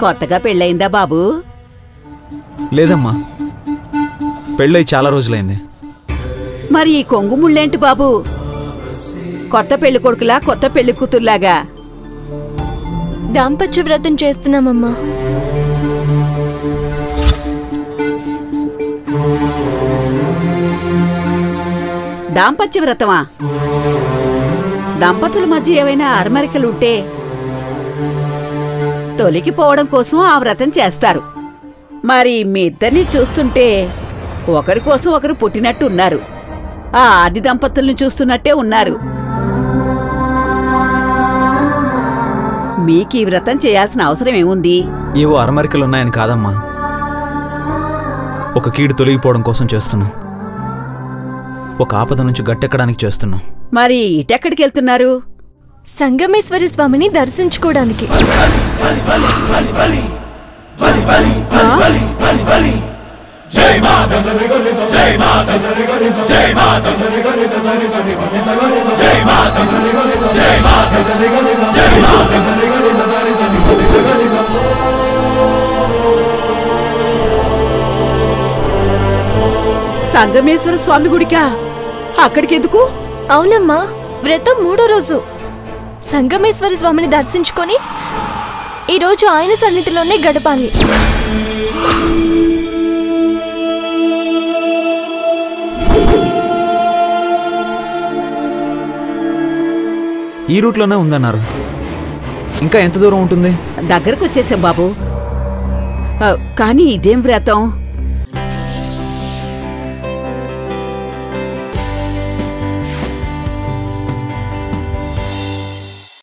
కొత్తగా పెళ్ళయిందా బాబు? లేదమ్మా. పెళ్ళై చాలా రోజులైంది. మరి ఈ కొంగు ముళ్ళేంటి బాబు? కొత్త పెళ్ళి కొడుకులా కొత్త పెళ్ళి కూతుర్లాగా? దాంపత్య వ్రతం చేస్తున్నామమ్మా. దాంపత్య వ్రతమా? దంపతుల మధ్య ఏవైనా అరమరికలుంటే తొలగిపోవడం కోసం ఆ వ్రతం చేస్తారు. మరి మీ ఇద్దరిని చూస్తుంటే ఒకరి కోసం ఒకరు పుట్టినట్టు ఉన్నారు ఆ ఆది దంపతుల్ని చూస్తున్నట్టే ఉన్నారు. మీకు ఈ వ్రతం చేయాల్సిన అవసరం ఏముంది? ఏవో అరమరికలు ఉన్నాయని కాదమ్మా. ఒక కీడు తొలగిపోవడం కోసం చేస్తున్నాం. ఒక ఆపద నుంచి గట్టెక్కడానికి చేస్తున్నాం. మరి ఇటెక్కడికి వెళ్తున్నారు సంగమేశ్వరి స్వామిని దర్శించుకోవడానికి. సంగమేశ్వర స్వామి గుడికా? అక్కడికెందుకు? అవునమ్మా వ్రతం మూడో రోజు. సంగమేశ్వరి స్వామిని దర్శించుకొని ఈరోజు ఆయన సన్నిధిలోనే గడపాలి. ఈ రూట్లోనే ఉందన్నారు. ఇంకా ఎంత దూరం ఉంటుంది? దగ్గరకు వచ్చేసాం బాబు. కానీ ఇదేం వ్రతం?